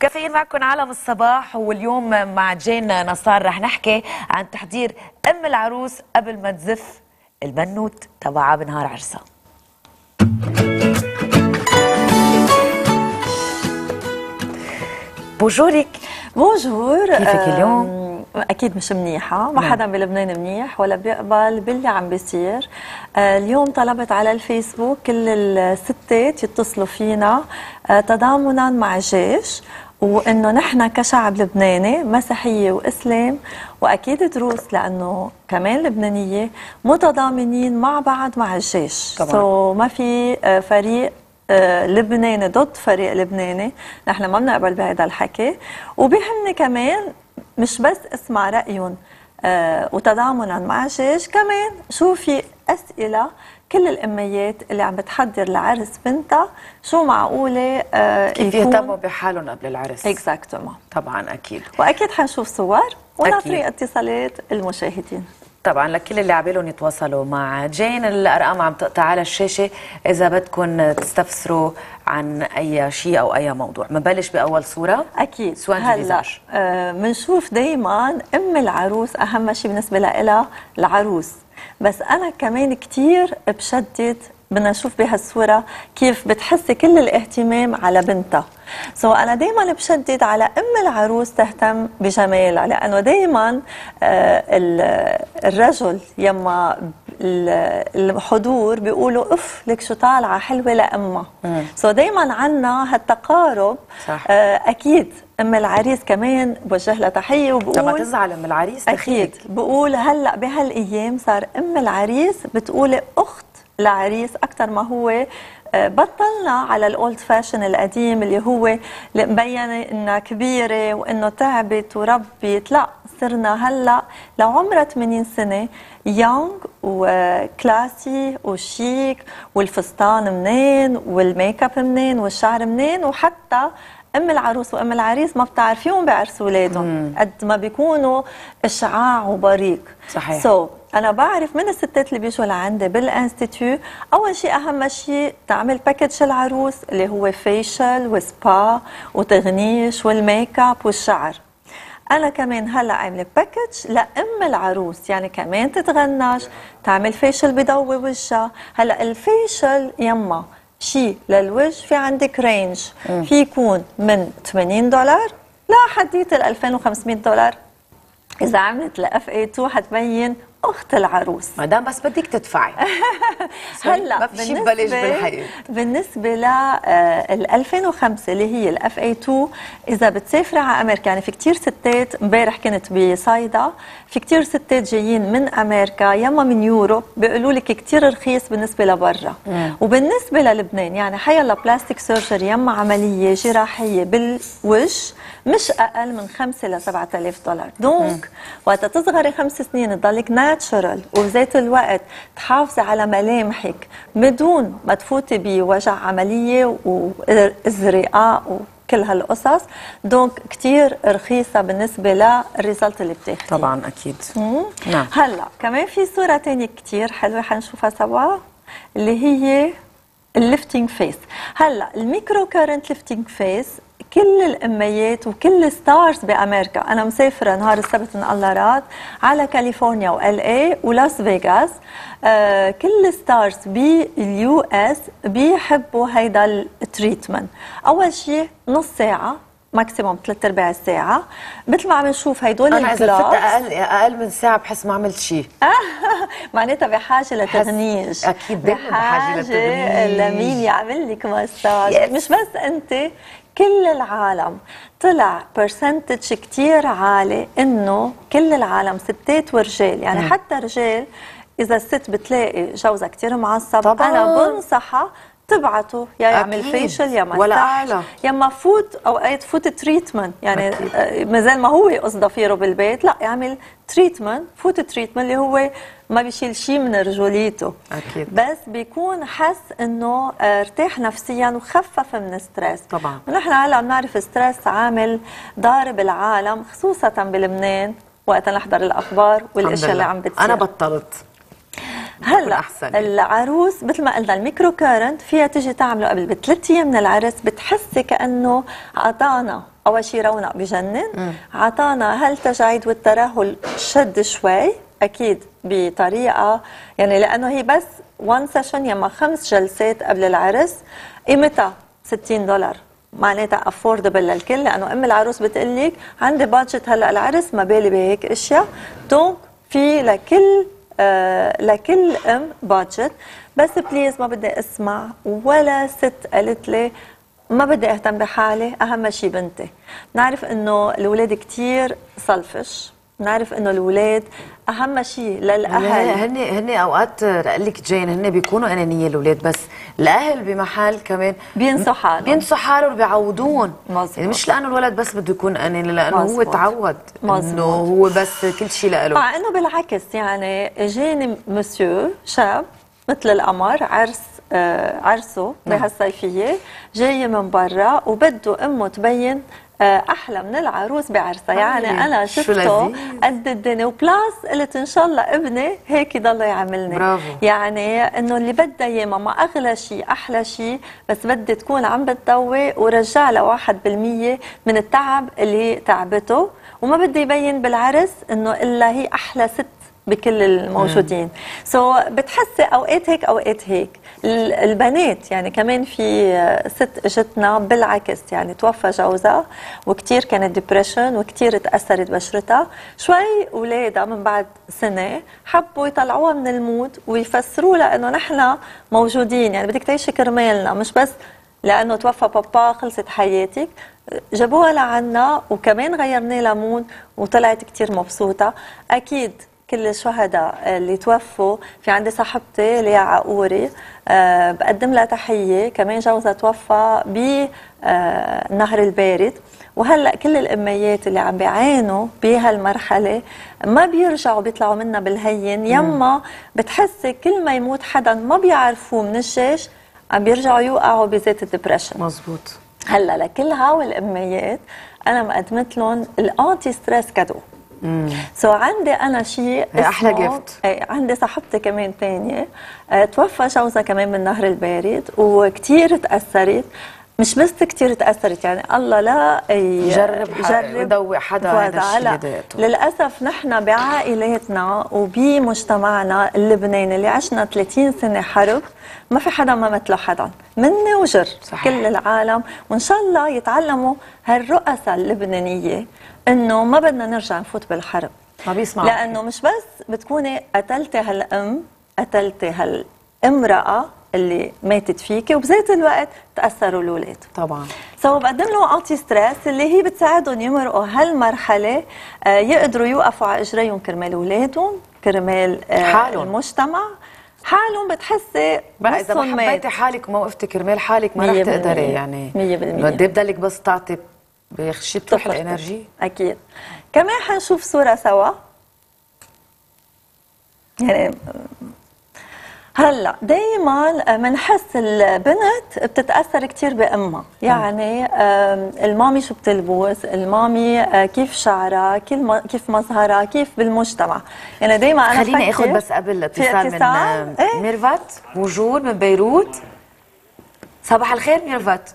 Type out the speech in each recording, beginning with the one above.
مكفيين معكم عالم الصباح واليوم مع جين نصار رح نحكي عن تحضير أم العروس قبل ما تزف البنوت تبعها بنهار عرسها bonjour ك. bonjour. كيفك اليوم؟ أكيد مش منيحة. ما نعم. حدا بلبنان منيح ولا بيقبل باللي عم بيصير. آه، اليوم طلبت على الفيسبوك كل الستات يتصلوا فينا آه، تضامنا مع الجيش وإنه نحن كشعب لبناني مسيحية وإسلام وأكيد دروس لأنه كمان لبنانية متضامنين مع بعض مع الجيش. طبعاً. so ما في آه، فريق آه، لبناني ضد فريق لبناني. نحن ما بنقبل بهذا الحكي. وبيهمني كمان مش بس اسمع رأيهم آه، وتضامنا مع الجيش كمان شو في أسئلة كل الأميات اللي عم بتحضر لعرس بنتها شو معقولة آه، كيف يهتموا بحالهم قبل العرس. exactement طبعا أكيد. وأكيد حنشوف صور أكيد. اتصالات المشاهدين. طبعا لكل اللي عبالهم يتواصلوا مع جين. الأرقام عم تقطع على الشاشة إذا بدكم تستفسروا عن أي شيء أو أي موضوع. بنبلش بأول صورة. أكيد. سواء هلأ visage. آه، بنشوف دائما أم العروس أهم شيء بالنسبة لها العروس. بس أنا كمان كثير بشدد بدنا نشوف بهالصورة كيف بتحسي كل الاهتمام على بنتها. so أنا دائما بشدد على أم العروس تهتم بجمالها لأنه دائما الرجل يا إما الحضور بيقولوا اف لك شو طالعة حلوة لأمها so دائما عنا هالتقارب صح. آه، أكيد أم العريس كمان بوجه لها تحية لما وبقول تزعل من العريس أكيد. بقول هلأ بهالأيام صار أم العريس بتقولي أخت العريس أكثر ما هو آه، بطلنا على ال old fashion القديم اللي هو مبينه إنها كبيرة وإنه تعبت وربت لا صرنا هلا لعمرها 80 سنة young و classy و chic والفستان منين وال make up منين والشعر منين وحتى أم العروس وأم العريس ما بتعرفيهم بعرس اولادهم قد ما بيكونوا إشعاع وبريق. صحيح. so, أنا بعرف من الستات اللي بيجوا لعندي بال institut أول شيء أهم شيء تعمل package العروس اللي هو facial و spa وتغنيج وال make up والشعر. أنا كمان هلأ عامله package لأم العروس يعني كمان تتغنج تعمل facial بضوي وجهها. هلأ ال facial يا إما شيء للوجه في عندك range في يكون من 80 دولار لحديت ال 2500 دولار. إذا عملت ال F E 2 حتبين أخت العروس. مدام بس بدك تدفعي. هلا ما في شيء ببلاش بالحياة. بالنسبة ل ال 2005 اللي هي ال F E 2 إذا بتسافري على أمريكا يعني في كثير ستات امبارح كنت بصيدا في كثير ستات جايين من أمريكا يا إما من Europe بيقولوا لك كثير رخيص بالنسبة لبرا. وبالنسبة للبنان يعني حيلا plastic surgery يا إما عملية جراحية بالوجه مش أقل من 5 ل 7000 دولار. donc وقت تصغري خمس سنين تضلك natural وبذات الوقت تحافظي على ملامحك. بدون ما تفوتي بوجع عملية وازرقاق وكل هالقصص. donc كتير رخيصة بالنسبة لل result اللي بتاخديه. طبعا أكيد. نعم. هلأ كمان في صورة تانية كتير حلوة حنشوفها سوا اللي هي ال lifting face هلأ ال micro current lifting face كل الأميات وكل ال stars بأمريكا. أنا مسافرة نهار السبت من الله راد على كاليفورنيا و L.A. ولاس فيغاس آه كل ال stars بال US بيحبوا هيدا ال treatment أول شيء نص ساعة maximum ثلاث أرباع الساعة مثل ما عم نشوف هدول أنا إذا أقل أقل من ساعة بحس ما عملت شيء معناتها بحاجة لتغنيج أكيد دايماً بحاجة لتغنيج. لمين يعمل لك مساج. مش بس أنت. كل العالم طلع percentage كتير عالي إنه كل العالم ستات ورجال يعني مم. حتى رجال إذا الست بتلاقي جوزها كتير معصب طبعاً. أنا بنصحها تبعته يا يعمل. facial يا مساج. يا إما foot اوقات foot treatment يعني. آه، مازال ما هو يقص ضفيره بالبيت لا يعمل treatment foot treatment اللي هو ما بيشيل شيء من رجوليته أكيد. بس بيكون حس إنه آه، ارتاح نفسيا وخفف من stress طبعاً. ونحن هلأ بنعرف stress عامل ضارب العالم خصوصا بلبنان وقت نحضر الأخبار والاشياء اللي عم بتصير أنا بطلت هلا أحسن. العروس مثل ما قلنا ال micro current فيها تجي تعمله قبل بثلاث أيام من العرس بتحسي كأنه اعطانا أول شيء رونق بجنن. اعطانا هالتجاعيد والترهل شد شوي أكيد بطريقة يعني لأنه هي بس one session يا إما خمس جلسات قبل العرس قيمتها 60 دولار. معناتها affordable للكل لأنه أم العروس بتقول لك عندي budget هلأ العرس ما بالي بهيك أشياء. donc في لكل لكل أم budget بس please ما بدي أسمع ولا ست قالت لي ما بدي أهتم بحالي أهم شيء بنتي. نعرف إنه الاولاد كتير سلفش نعرف إنه الاولاد أهم شيء للأهل هن هن أوقات لك جين هن بيكونوا أنانية الاولاد بس الأهل بمحل كمان بينسوا حالهم. بينسوا حالهم وبيعودون. يعني مش لأنه الولد بس بده يكون أناني لأنه هو مزبوط. تعود مزبوط. انه هو بس كل شيء له مع إنه بالعكس يعني إجاني مسيو شاب مثل القمر عرس آه عرسه بهالصيفية جاي من برا وبده أمه تبين أحلى من العروس بعرسها يعني طيب، أنا شفته. قد الدنيا وبلاس قلت إن شاء الله ابني هيك يضل يعملني برافو. يعني إنه اللي بدها إياه ماما أغلى شيء أحلى شيء بس بدي تكون عم بتضوي ورجع لها 1% من التعب اللي تعبته وما بدي يبين بالعرس إنه إلا هي أحلى ست بكل الموجودين. so, بتحسي أوقات هيك أوقات هيك. ال- البنات يعني كمان في ست اجتنا بالعكس يعني توفى جوزها وكتير كانت depression وكتير تأثرت بشرتها. شوي اولادها من بعد سنة حبوا يطلعوها من ال mood ويفسروا لها انه نحن موجودين. يعني بدك تعيشي كرمالنا مش بس لأنه توفى بابا خلصت حياتك. جابوها لعنا وكمان غيرنا لها mood وطلعت كتير مبسوطة. أكيد كل الشهداء اللي توفوا. في عندي صاحبتي ليا عقوري أه بقدم لها تحية. كمان جوزها توفى بالنهر البارد. وهلأ كل الأميات اللي عم بيعانوا بهالمرحلة ما بيرجعوا بيطلعوا منها بالهين. يما بتحسي كل ما يموت حدا ما بيعرفوه من الجيش عم بيرجعوا يوقعوا بذات الدبرشن مزبوط هلأ لكل هاول الأميات أنا مقدمة لهم ال anti-stress cadeau. so عندي أنا شيء اسمه- gift. إيه عندي صاحبتي كمان تانية آه توفى جوزها كمان من نهر البارد وكتير تأثرت مش بس كتير تأثرت يعني الله لا يجرب يدوق حدا هذا. الشيء. للأسف نحن بعائلاتنا وبمجتمعنا اللبناني اللي عشنا 30 سنة حرب ما في حدا ما مثله حدا مني وجر صحيح. كل العالم وإن شاء الله يتعلموا هالرؤساء اللبنانية إنه ما بدنا نرجع نفوت بالحرب ما بيسمعوا لأنه مش بس بتكوني قتلتي هالأم قتلتي هالامرأة اللي ماتت فيكي وبذات الوقت تأثروا الأولاد طبعا so بقدم لهم anti-stress اللي هي بتساعدهم يمرقوا هالمرحلة آه، يقدروا يوقفوا على إجريهم كرمال أولادهم كرمال آه، حالهم. المجتمع حالهم بتحسي بقى إذا ما. حبيتي حالك وما وقفتي كرمال حالك ما رح. تقدري يعني مية بالمية. قد إيه بضلك بس تعطي بشي بتروح. الإنرجي أكيد كمان حنشوف صورة سوا يعني هلا دائما بنحس البنت بتتأثر كثير بأمها. يعني آم، المامي شو بتلبس المامي آه، كيف شعرها كيف مظهرها كيف بالمجتمع. يعني دائما أنا خليني أخذ بس قبل اتصال من؟ آه، إيه؟ ميرفت بوجور من بيروت. صباح الخير ميرفت.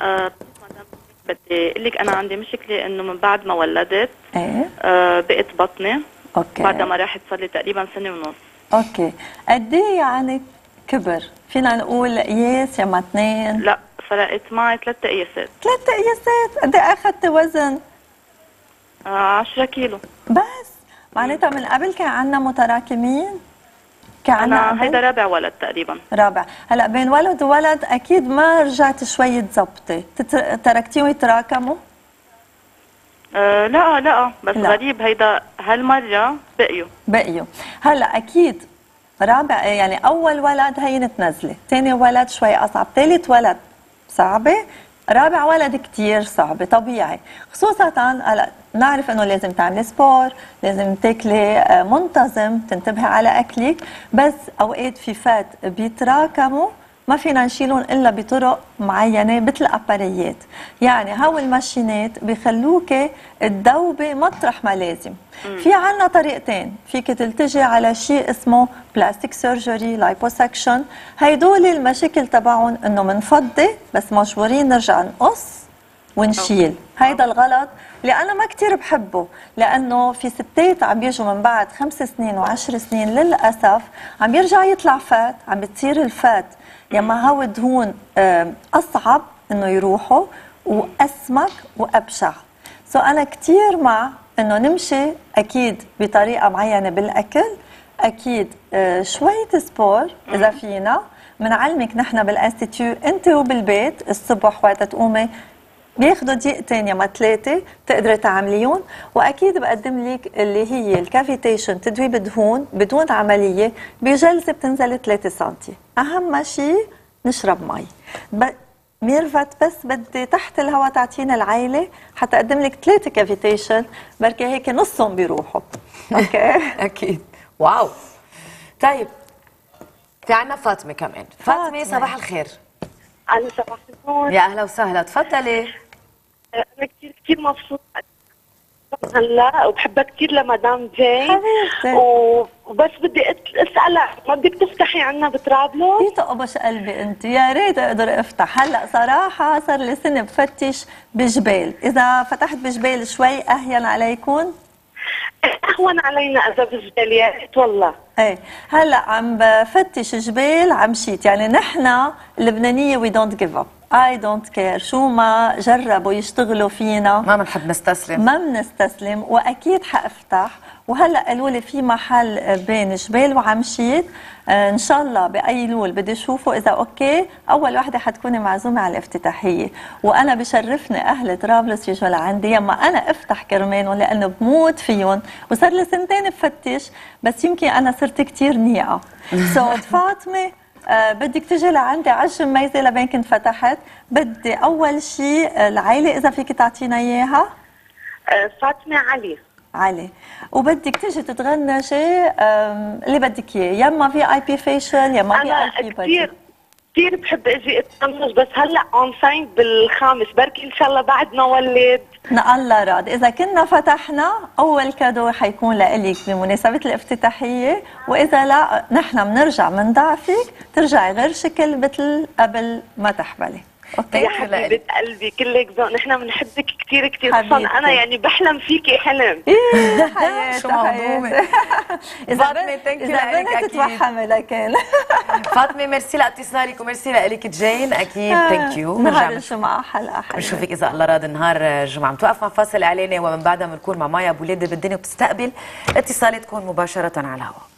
آه، بدي أقول لك أنا عندي مشكلة إنه من بعد ما ولدت إيه. آه، بقت بطني. okay. بعد ما راحت صار لي تقريبا سنة ونص. okay قد إيه يعني كبر؟ فينا نقول قياس يا اثنين؟ لا فرقت معي ثلاث قياسات ثلاث قياسات قد إيه اخذت وزن؟ 10 كيلو. بس. معناتها من قبل كان عندنا متراكمين؟ كان عندنا هيدا رابع ولد تقريبا. رابع. هلأ بين ولد وولد أكيد ما رجعت شوي تزبطي تركتيهم يتراكموا؟ آه لا لا بس لا. غريب هيدا هالمرة بقيوا. بقيوا. هلا أكيد رابع يعني أول ولد هي تنزلي ثاني ولد شوي أصعب ثالث ولد صعبة رابع ولد كتير صعبة طبيعي. خصوصا هلا نعرف إنه لازم تعملي sport لازم تاكلي آه، منتظم تنتبهي على أكلك بس أوقات في fat بيتراكموا ما فينا نشيلهم إلا بطرق معينة مثل اباريات يعني هول الماشينات بخلوك تذوبي مطرح ما لازم. في عنا طريقتين. فيك تلتجي على شيء اسمه plastic surgery liposuction هيدول المشاكل تبعهم إنه منفضي بس مجبورين نرجع نقص ونشيل. هيدا الغلط اللي أنا ما كتير بحبه لأنه في ستات عم بيجوا من بعد خمس سنين وعشر سنين للأسف عم بيرجع يطلع فات عم بتصير الفات. يما هو دهون أصعب إنه يروحوا وأسمك وأبشع. سو أنا كتير مع إنه نمشي أكيد بطريقة معينة بالأكل أكيد آه، شوية sport إذا فينا. بنعلمك نحن بال institut أنت وبالبيت الصبح وقت تقومي بياخدوا دقيقتين يا ما ثلاثة تقدري تعمليهم. وأكيد بقدم لك اللي هي ال cavitation تدويب دهون بدون عملية بجلسة بتنزل 3 سم أهم شيء نشرب مي. ب... ميرفت بس بدي تحت الهواء تعطينا العيلة حتى أقدم لك ثلاثة cavitation. بركي هيك نصهم بيروحوا. okay؟ أكيد. wow. طيب في عنا فاطمة كمان. فاطمة فاطمة. صباح الخير. أنا صباح النور. يا أهلا وسهلا. تفضلي. كثير مبسوطة. هلا وبحبها كثير لمدام جاي. وبس بدي أسألها ما بدك تفتحي عنا بطرابلس؟ في تقبش قلبي أنت. يا ريت أقدر أفتح. هلأ صراحة صار لي سنة بفتش بجبيل. إذا فتحت بجبيل شوي أهين عليكم. أهون علينا إذا بجبيل يا ريت والله. إيه. هلأ عم بفتش جبيل عمشيت. يعني نحن اللبنانية we don't give up I don't care شو ما جربوا يشتغلوا فينا. ما بنحب نستسلم. ما بنستسلم وأكيد حأفتح. وهلأ قالوا لي في محل بين جبيل وعمشيت آه، إن شاء الله بايلول بدي اشوفه إذا okay. أول وحدة حتكوني معزومة على الافتتاحية. وأنا بشرفني أهل طرابلس يجوا لعندي يما أنا أفتح كرمالهم لأنه بموت فيهم. وصار لي سنتين بفتش. بس يمكن أنا صرت كتير نيقه so فاطمة آه بدك تجي لعندي على الجميزه لبين كنت فتحت بدي أول شيء آه، العيله إذا فيك تعطينا إياها. آه، فاطمة علي. علي. وبدك تيجي تتغنجي آم، اللي بدك إياه. يما VIP facial يما VIP body كثير بحب إجي اتغنج بس هلأ enceinte بالخامس. بركي إن شاء الله بعد ما ولد الله راد إذا كنا فتحنا أول cadeau حيكون لإلك بمناسبة الافتتاحية. وإذا لا نحن بنرجع بنضعفك ترجعي غير شكل مثل قبل ما تحبلي يا لإلك. قلبي كلك ذوق. نحن بنحبك كثير كثير خصوصا. أنا يعني بحلم فيكي حلم. إيه، شو. إذا فاطمة، بنت أكيد. تتوحمي لكن فاطمة ميرسي لإتصالك وميرسي لك جين أكيد thank you نهار الجمعة حلقه حلوة بنشوفك إذا الله راد نهار الجمعة. بنتوقف مع فاصل اعلاني ومن بعدها بنكون مع مايا أبو ليدي بالدنيا وبتستقبل. اتصالاتكم مباشرة على الهواء.